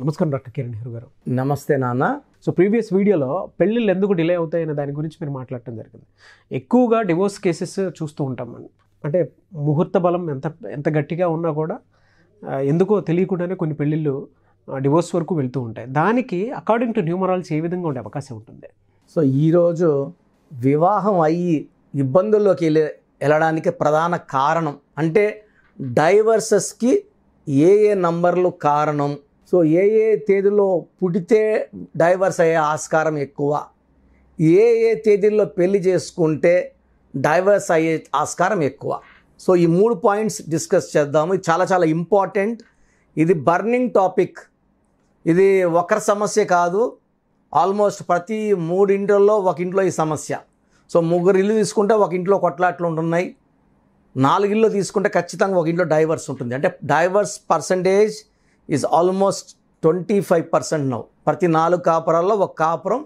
నమస్కారం డాక్టర్ కిరణ్ నెహ్రూ గారు. నమస్తే నాన్న. సో ప్రీవియస్ వీడియోలో పెళ్ళిళ్ళు ఎందుకు డిలే అవుతాయనే దాని గురించి మీరు మాట్లాడటం జరిగింది. ఎక్కువగా డివోర్స్ కేసెస్ చూస్తూ ఉంటాం మనం. అంటే ముహూర్త బలం ఎంత ఎంత గట్టిగా ఉన్నా కూడా ఎందుకో తెలియకుండానే కొన్ని పెళ్ళిళ్ళు డివోర్స్ వరకు వెళ్తూ ఉంటాయి. దానికి అకార్డింగ్ టు న్యూమరాలజీ ఏ విధంగా ఉండే అవకాశం ఉంటుంది? సో ఈరోజు వివాహం అయ్యి ఇబ్బందుల్లోకి వెళ్ళే వెళ్ళడానికి ప్రధాన కారణం అంటే డైవర్సెస్కి ఏ ఏ నంబర్లు కారణం? సో ఏ ఏ తేదీలో పుడితే డైవర్స్ అయ్యే ఆస్కారం ఎక్కువ ఏ ఏ తేదీల్లో పెళ్ళి చేసుకుంటే డైవర్స్ అయ్యే ఆస్కారం ఎక్కువ. సో ఈ మూడు పాయింట్స్ డిస్కస్ చేద్దాము. ఇది చాలా చాలా ఇంపార్టెంట్. ఇది బర్నింగ్ టాపిక్. ఇది ఒకరి సమస్య కాదు ఆల్మోస్ట్ ప్రతి మూడింటిల్లో ఒక ఇంట్లో ఈ సమస్య. సో ముగ్గురు ఇల్లు తీసుకుంటే ఒక ఇంట్లో కొట్లాట్లు ఉంటున్నాయి. నాలుగు ఇల్లు తీసుకుంటే ఖచ్చితంగా ఒక ఇంట్లో డైవర్స్ ఉంటుంది. అంటే divorce percentage is almost twenty five percent now ప్రతి నాలుగు కాపురాల్లో ఒక కాపురం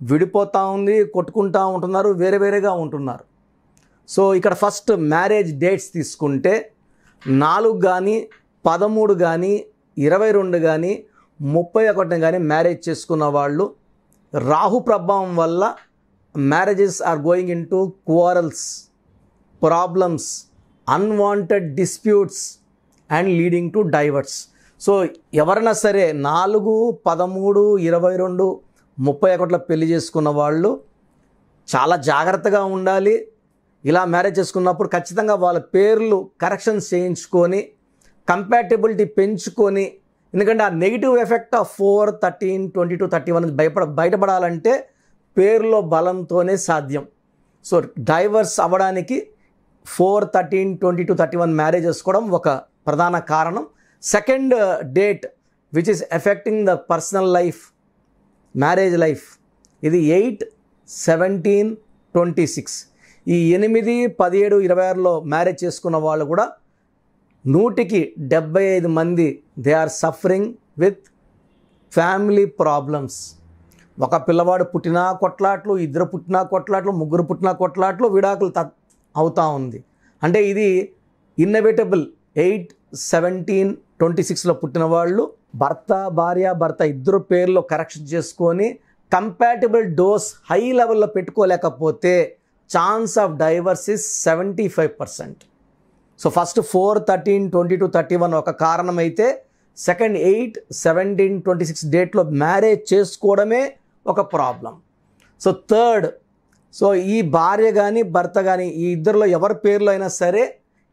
విడిపోతూ ఉంది కొట్టుకుంటూ ఉంటున్నారు వేరే వేరేగా ఉంటున్నారు. సో ఇక్కడ ఫస్ట్ మ్యారేజ్ డేట్స్ తీసుకుంటే నాలుగు కానీ పదమూడు కానీ ఇరవై రెండు కానీ ముప్పై ఒకటిని కానీ మ్యారేజ్ చేసుకున్న వాళ్ళు రాహు ప్రభావం వల్ల marriages are going into quarrels problems unwanted disputes and leading to divorce so ఎవరైనా సరే నాలుగు పదమూడు ఇరవై రెండు ముప్పై ఒకటిలో పెళ్ళి చేసుకున్న వాళ్ళు చాలా జాగ్రత్తగా ఉండాలి. ఇలా మ్యారేజ్ చేసుకున్నప్పుడు ఖచ్చితంగా వాళ్ళ పేర్లు కరెక్షన్స్ చేయించుకొని కంపాటబిలిటీ పెంచుకొని ఎందుకంటే ఆ negative effect of four thirteen twenty two thirty one భయపడ బయటపడాలంటే పేర్లో బలంతోనే సాధ్యం. సో డైవర్స్ అవ్వడానికి four thirteen twenty two thirty one marriage చేసుకోవడం ఒక ప్రధాన కారణం. Second date which is affecting the personal life marriage life ఇది ఎయిట్ సెవెంటీన్ ట్వంటీ సిక్స్ ఈ ఎనిమిది పదిహేడు ఇరవై ఆరులో మ్యారేజ్ చేసుకున్న వాళ్ళు కూడా నూటికి డెబ్బై ఐదు మంది they are suffering with family problems ఒక పిల్లవాడు పుట్టినా కొట్లాట్లు ఇద్దరు పుట్టినా కొట్లాట్లు ముగ్గురు పుట్టినా కొట్లాట్లు విడాకులు త అవుతూ ఉంది. అంటే ఇది ఇన్నోవేటబుల్ ఎయిట్ సెవెంటీన్ ట్వంటీ సిక్స్లో పుట్టిన వాళ్ళు భర్త భార్య భర్త ఇద్దరు పేర్లు కరెక్షన్ చేసుకొని కంపాటబుల్ డోస్ హై లెవెల్లో పెట్టుకోలేకపోతే chance of divorce is seventy five percent. So first four thirteen twenty two thirty one ఒక కారణం అయితే second eight seventeen twenty six డేట్లో మ్యారేజ్ చేసుకోవడమే ఒక ప్రాబ్లం. సో థర్డ్ సో ఈ భార్య కానీ భర్త కానీ ఈ ఇద్దరిలో ఎవరి పేర్లో అయినా సరే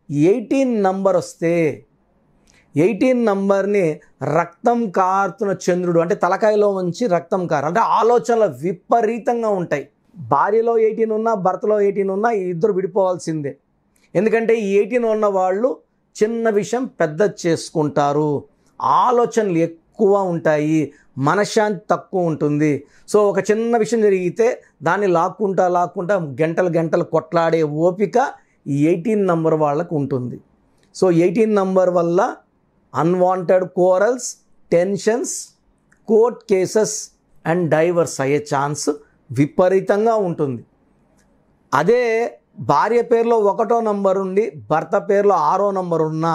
ఎయిటీన్ నంబర్ వస్తే ఎయిటీన్ నంబర్ని రక్తం కారుతున్న చంద్రుడు అంటే తలకాయలో ఉంచి రక్తం కారు అంటే ఆలోచనలు విపరీతంగా ఉంటాయి. భార్యలో ఎయిటీన్ ఉన్నా భర్తలో ఎయిటీన్ ఉన్నా ఇద్దరు విడిపోవాల్సిందే. ఎందుకంటే ఈ ఎయిటీన్ ఉన్న వాళ్ళు చిన్న విషయం పెద్ద చేసుకుంటారు. ఆలోచనలు ఎక్కువ ఉంటాయి మనశ్శాంతి తక్కువ ఉంటుంది. సో ఒక చిన్న విషయం జరిగితే దాన్ని లాక్కుంటా లాక్కుంటా గంటలు గంటలు కొట్లాడే ఓపిక ఈ ఎయిటీన్ నంబర్ వాళ్ళకు ఉంటుంది. సో ఎయిటీన్ నంబర్ వల్ల unwanted quarrels tensions court cases and divorce అయ్యే ఛాన్స్ విపరీతంగా ఉంటుంది. అదే భార్య పేరులో ఒకటో నంబర్ ఉండి భర్త పేరులో ఆరో నంబర్ ఉన్న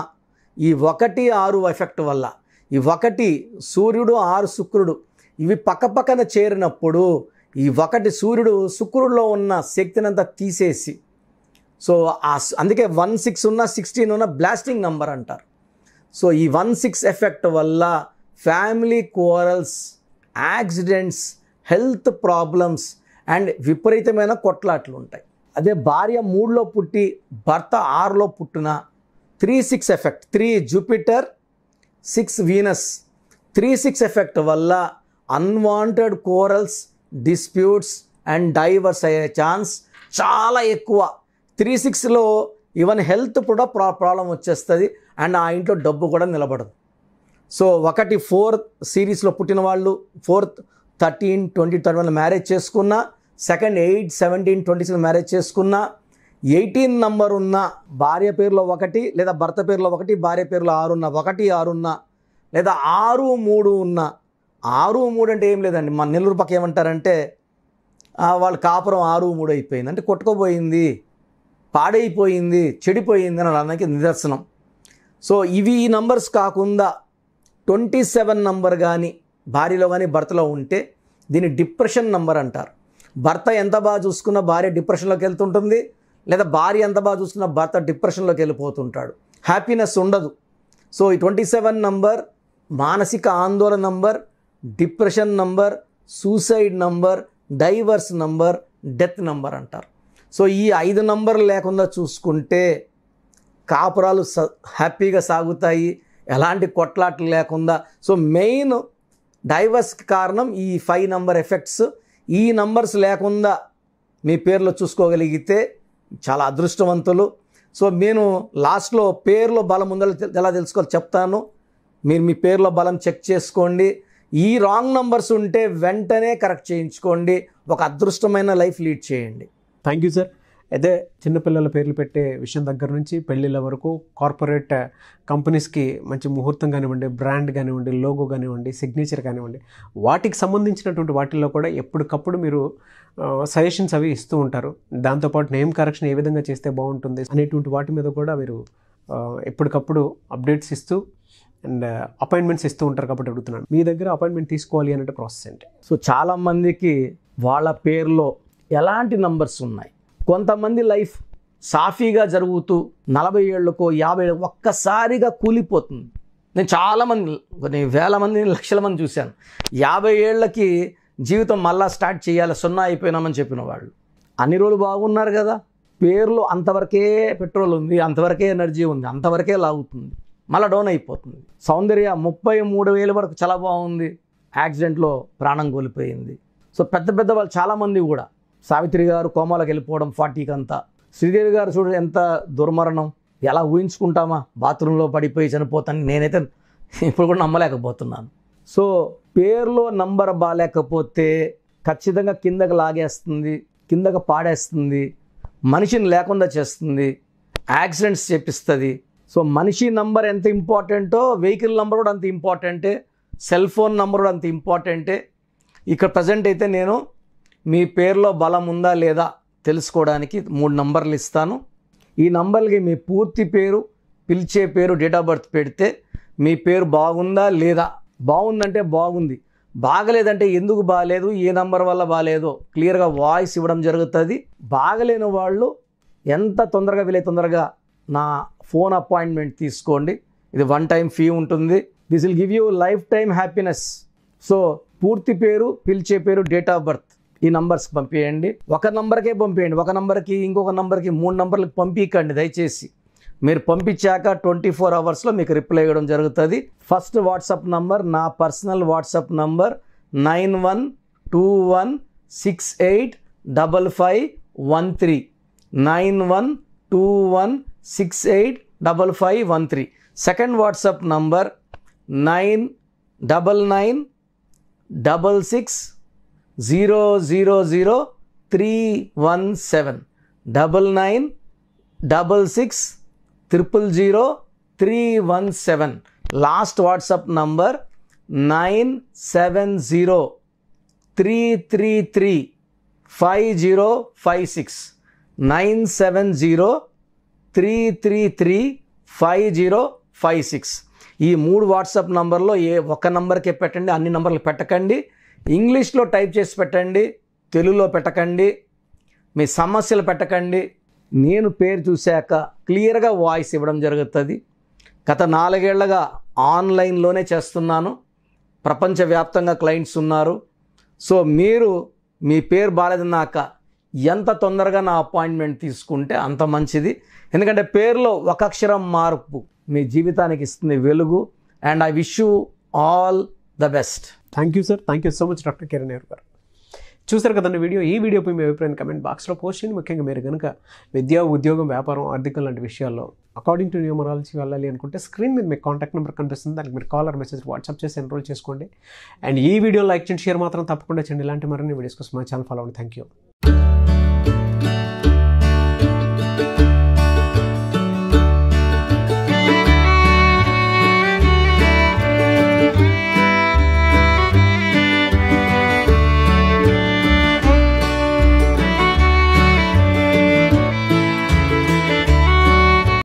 ఈ ఒకటి ఆరు ఎఫెక్ట్ వల్ల ఈ ఒకటి సూర్యుడు ఆరు శుక్రుడు ఇవి పక్కపక్కన చేరినప్పుడు ఈ ఒకటి సూర్యుడు శుక్రుడిలో ఉన్న శక్తినంతా తీసేసి సో అందుకే వన్ సిక్స్ ఉన్న సిక్స్టీన్ ఉన్న బ్లాస్టింగ్ నంబర్ అంటారు. సో ఈ వన్ సిక్స్ ఎఫెక్ట్ వల్ల family quarrels accidents health problems and విపరీతమైన కొట్లాట్లు ఉంటాయి. అదే భార్య మూడులో పుట్టి భర్త ఆరులో పుట్టిన three six effect three Jupiter six Venus. Three six effect వల్ల unwanted quarrels disputes and divorce అయ్యే ఛాన్స్ చాలా ఎక్కువ. త్రీ సిక్స్లో ఈవెన్ హెల్త్ కూడా ప్రా ప్రాబ్లం వచ్చేస్తుంది. అండ్ ఆ ఇంట్లో డబ్బు కూడా నిలబడదు. సో ఒకటి ఫోర్త్ సిరీస్లో పుట్టిన వాళ్ళు fourth thirteen twenty thirty one marriage చేసుకున్న second eight seventeen twenty six marriage చేసుకున్న ఎయిటీన్ నంబర్ ఉన్న భార్య పేరులో ఒకటి లేదా భర్త పేరులో ఒకటి భార్య పేరులో ఆరున్న ఒకటి ఆరున్న లేదా ఆరు మూడు ఉన్న ఆరు మూడు అంటే ఏం లేదండి. మన నెల్లూరు పక్క ఏమంటారంటే వాళ్ళ కాపురం ఆరు మూడు అయిపోయింది. అంటే కొట్టుకోపోయింది పాడైపోయింది చెడిపోయింది అని అనడానికి నిదర్శనం. సో ఇవి ఈ నంబర్స్ కాకుండా ట్వంటీ సెవెన్ నంబర్ కానీ భార్యలో కానీ భర్తలో ఉంటే దీన్ని డిప్రెషన్ నంబర్ అంటారు. భర్త ఎంత బాగా చూసుకున్న భార్య డిప్రెషన్లోకి వెళ్తుంటుంది లేదా భార్య ఎంత బాగా చూసుకున్న భర్త డిప్రెషన్లోకి వెళ్ళిపోతుంటాడు. హ్యాపీనెస్ ఉండదు. సో ఈ ట్వంటీ సెవెన్ నంబర్ మానసిక ఆందోళన number depression number suicide number divorce number death number అంటారు. సో ఈ ఐదు నంబర్లు లేకుండా చూసుకుంటే కాపురాలు స హ్యాపీగా సాగుతాయి. ఎలాంటి కొట్లాట్లు లేకుండా. సో మెయిన్ డైవర్స్కి కారణం ఈ ఫైవ్ నంబర్ ఎఫెక్ట్స్. ఈ నంబర్స్ లేకుండా మీ పేర్లో చూసుకోగలిగితే చాలా అదృష్టవంతులు. సో నేను లాస్ట్లో పేర్లో బలం ఉందో ఎలా తెలుసుకోవాలి చెప్తాను. మీరు మీ పేర్లో బలం చెక్ చేసుకోండి. ఈ రాంగ్ నంబర్స్ ఉంటే వెంటనే కరెక్ట్ చేయించుకోండి. ఒక అదృష్టమైన లైఫ్ లీడ్ చేయండి. Thank you sir. అయితే చిన్నపిల్లల పేర్లు పెట్టే విషయం దగ్గర నుంచి పెళ్ళిళ్ళ వరకు కార్పొరేట్ కంపెనీస్కి మంచి ముహూర్తం కానివ్వండి బ్రాండ్ కానివ్వండి లోగో కానివ్వండి సిగ్నేచర్ కానివ్వండి వాటికి సంబంధించినటువంటి వాటిల్లో కూడా ఎప్పటికప్పుడు మీరు సజెషన్స్ అవి ఇస్తూ ఉంటారు. దాంతోపాటు నేమ్ కరెక్షన్ ఏ విధంగా చేస్తే బాగుంటుంది అనేటువంటి వాటి మీద కూడా మీరు ఎప్పటికప్పుడు అప్డేట్స్ ఇస్తూ అండ్ అపాయింట్మెంట్స్ ఇస్తూ ఉంటారు కాబట్టి అడుగుతున్నాను. మీ దగ్గర అపాయింట్మెంట్ తీసుకోవాలి అంటే ప్రాసెస్ ఏంటి? సో చాలామందికి వాళ్ళ పేరులో ఎలాంటి నంబర్స్ ఉన్నాయి? కొంతమంది లైఫ్ సాఫీగా జరుగుతూ నలభై ఏళ్ళకో యాభై ఏళ్ళు ఒక్కసారిగా కూలిపోతుంది. నేను చాలామంది కొన్ని వేల మందిని లక్షల మంది చూశాను. యాభై ఏళ్ళకి జీవితం మళ్ళా స్టార్ట్ చేయాలి సున్నా అయిపోయినామని చెప్పిన వాళ్ళు. అన్ని రోజులు బాగున్నారు కదా. పేర్లు అంతవరకే పెట్రోల్ ఉంది అంతవరకే ఎనర్జీ ఉంది అంతవరకే లాగుతుంది మళ్ళీ డౌన్ అయిపోతుంది. సౌందర్య ముప్పై మూడు వేల వరకు చాలా బాగుంది. యాక్సిడెంట్లో ప్రాణం కోల్పోయింది. సో పెద్ద పెద్ద వాళ్ళు చాలామంది కూడా సావిత్రి గారు కోమాలకు వెళ్ళిపోవడం ఫార్టీకి అంతా శ్రీదేవి గారు చూడ ఎంత దుర్మరణం. ఎలా ఊహించుకుంటామా? బాత్రూంలో పడిపోయి చనిపోతాను నేనైతే ఇప్పుడు కూడా నమ్మలేకపోతున్నాను. సో పేరులో నంబర్ బాగాలేకపోతే ఖచ్చితంగా కిందకి లాగేస్తుంది కిందకి పాడేస్తుంది మనిషిని లేకుండా చేస్తుంది యాక్సిడెంట్స్ చేపిస్తుంది. సో మనిషి నంబర్ ఎంత ఇంపార్టెంటో వెహికల్ నంబర్ కూడా అంత ఇంపార్టెంటే సెల్ ఫోన్ నంబర్ కూడా అంత ఇంపార్టెంటే. ఇక్కడ ప్రజెంట్ అయితే నేను మీ పేరులో బలం ఉందా లేదా తెలుసుకోవడానికి మూడు నంబర్లు ఇస్తాను. ఈ నంబర్లకి మీ పూర్తి పేరు పిలిచే పేరు డేట్ ఆఫ్ బర్త్ పెడితే మీ పేరు బాగుందా లేదా? బాగుందంటే బాగుంది. బాగలేదంటే ఎందుకు బాగలేదు ఏ నంబర్ వల్ల బాగాలేదో క్లియర్గా వాయిస్ ఇవ్వడం జరుగుతుంది. బాగలేని వాళ్ళు ఎంత తొందరగా వీలైతే తొందరగా నా ఫోన్ అపాయింట్మెంట్ తీసుకోండి. ఇది వన్ టైం ఫీ ఉంటుంది. This will give you life time happiness. So పూర్తి పేరు పిలిచే పేరు డేట్ ఆఫ్ బర్త్. ఈ నంబర్స్ పంపించండి ఒక నంబర్కే పంపించండి ఒక నంబర్కి ఇంకొక నంబర్కి మూడు నంబర్లకు పంపించండి దయచేసి మీరు పంపించాక ట్వంటీ ఫోర్ అవర్స్లో మీకు రిప్లై ఇవ్వడం జరుగుతుంది. ఫస్ట్ వాట్సాప్ నంబర్ నా personal WhatsApp number nine one two one six eight double five one three nine one two one six eight double five one three second WhatsApp number nine double nine double six zero zero zero three one seven. Double nine double six triple zero three one seven. Last WhatsApp number nine seven zero three three three five zero five six. Nine seven zero three three three five zero five six. ఈ మూడు WhatsApp నంబర్లో ఏ ఒక్క నంబర్కే పెట్టండి అన్ని నంబర్లు పెట్టకండి. ఇంగ్లీష్లో type చేసి పెట్టండి తెలుగులో పెట్టకండి మీ సమస్యలు పెట్టకండి. నేను పేరు చూశాక క్లియర్గా వాయిస్ ఇవ్వడం జరుగుతుంది. గత నాలుగేళ్ళగా ఆన్లైన్లోనే చేస్తున్నాను. ప్రపంచవ్యాప్తంగా క్లయింట్స్ ఉన్నారు. సో మీరు మీ పేరు బాలేదన్నాక ఎంత తొందరగా నా అపాయింట్మెంట్ తీసుకుంటే అంత మంచిది. ఎందుకంటే పేరులో ఒక అక్షరం మార్పు మీ జీవితానికి ఇస్తుంది వెలుగు. And I wish you all the best. Thank you sir thank you so much doctor Kiran Neru గారు. చూసారు కదండి వీడియో? ఈ వీడియోపై మీ అభిప్రాయం కమెంట్ బాక్స్లో పోస్ట్ చేయండి. ముఖ్యంగా మీరు కనుక విద్య ఉద్యోగం వ్యాపారం ఆర్థికం లాంటి విషయాల్లో అకార్డింగ్ టు న్యూమరాలజీ వెళ్ళాలి అనుకుంటే స్క్రీన్ మీద మీకు కాంటాక్ట్ నెంబర్ కనిపిస్తుంది. దానికి మీరు కాల్ మెసేజ్ వాట్సాప్ చేసి ఎన్రోల్ చేసుకోండి. అండ్ ఈ వీడియో లైక్ చేయండి షేర్ మాత్రం తప్పకుండా చేయండి. ఇలాంటి మరిన్ని వీడియోస్ కోసం మా ఛానల్ ఫాలో అవ్వండి. Thank you